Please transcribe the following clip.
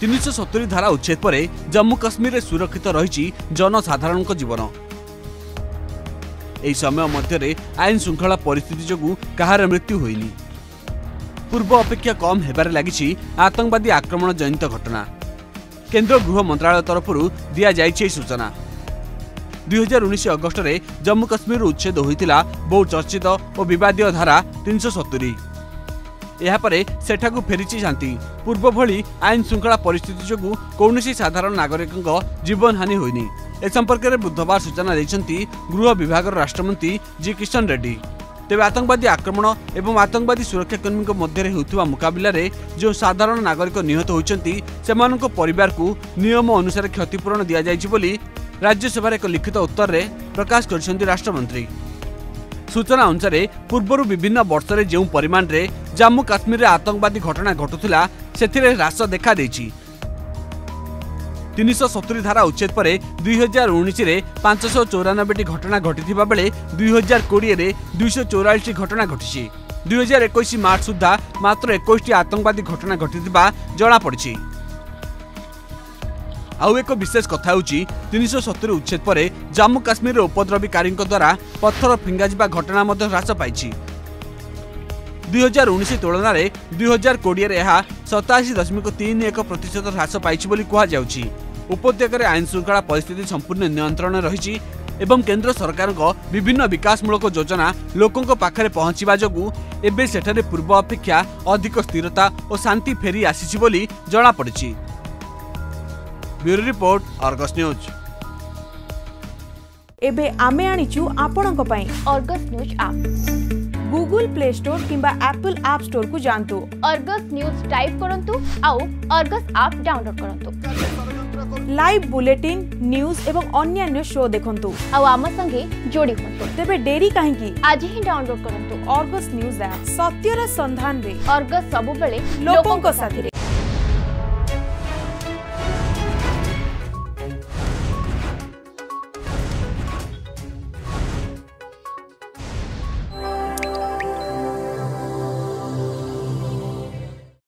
ତିନିଶହ ସତୁରି ଧାରା ଉଚ୍ଛେଦ ପରେ ଜମ୍ମୁ କାଶ୍ମୀରରେ ସୁରକ୍ଷିତ ରହିଛି ଜନସାଧାରଣଙ୍କ ଜୀବନ। ଏହି ସମୟ ମଧ୍ୟରେ ଆଇନ ଶୃଙ୍ଖଳା ପରିସ୍ଥିତି ଯୋଗୁଁ କାହାର ମୃତ୍ୟୁ ହୋଇନି। ପୂର୍ବ ଅପେକ୍ଷା କମ୍ ହେବାରେ ଲାଗିଛି ଆତଙ୍କବାଦୀ ଆକ୍ରମଣ ଜନିତ ଘଟଣା। କେନ୍ଦ୍ର ଗୃହ ମନ୍ତ୍ରାଳୟ ତରଫରୁ ଦିଆଯାଇଛି ଏହି ସୂଚନା। ଦୁଇହଜାର ଉଣେଇଶ ଅଗଷ୍ଟରେ ଜମ୍ମୁ କାଶ୍ମୀରରୁ ଉଚ୍ଛେଦ ହୋଇଥିଲା ବହୁ ଚର୍ଚ୍ଚିତ ଓ ବିବାଦୀୟ ଧାରା ତିନିଶହ ସତୁରି। ଏହାପରେ ସେଠାକୁ ଫେରିଛି ଶାନ୍ତି। ପୂର୍ବ ଭଳି ଆଇନ ଶୃଙ୍ଖଳା ପରିସ୍ଥିତି ଯୋଗୁଁ କୌଣସି ସାଧାରଣ ନାଗରିକଙ୍କ ଜୀବନହାନି ହୋଇନି। ଏ ସମ୍ପର୍କରେ ବୁଧବାର ସୂଚନା ଦେଇଛନ୍ତି ଗୃହ ବିଭାଗର ରାଷ୍ଟ୍ରମନ୍ତ୍ରୀ ଜି କିଶନ ରେଡ୍ଡୀ। ତେବେ ଆତଙ୍କବାଦୀ ଆକ୍ରମଣ ଏବଂ ଆତଙ୍କବାଦୀ ସୁରକ୍ଷାକର୍ମୀଙ୍କ ମଧ୍ୟରେ ହେଉଥିବା ମୁକାବିଲାରେ ଯେଉଁ ସାଧାରଣ ନାଗରିକ ନିହତ ହୋଇଛନ୍ତି ସେମାନଙ୍କ ପରିବାରକୁ ନିୟମ ଅନୁସାରେ କ୍ଷତିପୂରଣ ଦିଆଯାଇଛି ବୋଲି ରାଜ୍ୟସଭାରେ ଏକ ଲିଖିତ ଉତ୍ତରରେ ପ୍ରକାଶ କରିଛନ୍ତି ରାଷ୍ଟ୍ରମନ୍ତ୍ରୀ। ସୂଚନା ଅନୁସାରେ ପୂର୍ବରୁ ବିଭିନ୍ନ ବର୍ଷରେ ଯେଉଁ ପରିମାଣରେ ଜାମ୍ମୁ କାଶ୍ମୀରରେ ଆତଙ୍କବାଦୀ ଘଟଣା ଘଟୁଥିଲା ସେଥିରେ ହ୍ରାସ ଦେଖାଦେଇଛି। ତିନିଶହ ସତୁରି ଧାରା ଉଚ୍ଛେଦ ପରେ ଦୁଇ ହଜାର ଉଣେଇଶରେ ପାଞ୍ଚଶହ ଚଉରାନବେଟି ଘଟଣା ଘଟିଥିବା ବେଳେ ଦୁଇ ହଜାର କୋଡ଼ିଏରେ ଦୁଇଶହ ଚଉରାଳିଶଟି ଘଟଣା ଘଟିଛି। ଦୁଇ ହଜାର ଏକୋଇଶ ମାର୍ଚ୍ଚ ସୁଦ୍ଧା ମାତ୍ର ଏକୋଇଶଟି ଆତଙ୍କବାଦୀ ଘଟଣା ଘଟିଥିବା ଜଣାପଡ଼ିଛି। ଆଉ ଏକ ବିଶେଷ କଥା ହେଉଛି ତିନିଶହ ସତୁରି ଉଚ୍ଛେଦ ପରେ ଜାମ୍ମୁ କାଶ୍ମୀରରେ ଉପଦ୍ରବୀକାରୀଙ୍କ ଦ୍ୱାରା ପଥର ଫିଙ୍ଗାଯିବା ଘଟଣା ମଧ୍ୟ ହ୍ରାସ ପାଇଛି। ଦୁଇ ହଜାର ଉଣେଇଶ ତୁଳନାରେ ଦୁଇ ହଜାର କୋଡ଼ିଏରେ ଏହା ସତାଅଶୀ ଦଶମିକ ତିନି ଏକ ପ୍ରତିଶତ ହ୍ରାସ ପାଇଛି ବୋଲି କୁହାଯାଉଛି। ଉପତ୍ୟକାରେ ଆଇନ ଶୃଙ୍ଖଳା ପରିସ୍ଥିତି ସମ୍ପୂର୍ଣ୍ଣ ନିୟନ୍ତ୍ରଣରେ ରହିଛି ଏବଂ କେନ୍ଦ୍ର ସରକାରଙ୍କ ବିଭିନ୍ନ ବିକାଶମୂଳକ ଯୋଜନା ଲୋକଙ୍କ ପାଖରେ ପହଞ୍ଚିବା ଯୋଗୁଁ ଏବେ ସେଠାରେ ପୂର୍ବ ଅପେକ୍ଷା ଅଧିକ ସ୍ଥିରତା ଓ ଶାନ୍ତି ଫେରି ଆସିଛି ବୋଲି ଜଣାପଡ଼ିଛି। ବ୍ୟୁରୋ ରିପୋର୍ଟ ଅର୍ଗସ୍ ନ୍ୟୁଜ୍ ଏବେ ଆମେ ଆଣିଛୁ ଆପଣଙ୍କ ପାଇଁ Argus News app Google Play Store କିମ୍ବା ଆପଲ୍ ଆପ୍ ଷ୍ଟୋରକୁ ଯାଆନ୍ତୁ ଅର୍ଗସ୍ ନ୍ୟୁଜ୍ ଟାଇପ୍ କରନ୍ତୁ ଆଉ ଅର୍ଗସ୍ ଆପ୍ ଡାଉନଲୋଡ୍ କରନ୍ତୁ ଲାଇଭ୍ ବୁଲେଟିନ୍ ନ୍ୟୁଜ୍ ଏବଂ ଅନ୍ୟାନ୍ୟ ଶୋ ଦେଖନ୍ତୁ ଆଉ ଆମ ସଙ୍ଗେ ଯୋଡ଼ି ହୁଅନ୍ତୁ ତେବେ ଡେରି କାହିଁକି ଆଜି ହିଁ ଡାଉନଲୋଡ୍ କରନ୍ତୁ ଅର୍ଗସ୍ ନ୍ୟୁଜ୍ ଆପ୍ ସତ୍ୟର ସନ୍ଧାନରେ ଅର୍ଗସ୍ ସବୁବେଳେ ଲୋକଙ୍କ ସାଥିରେ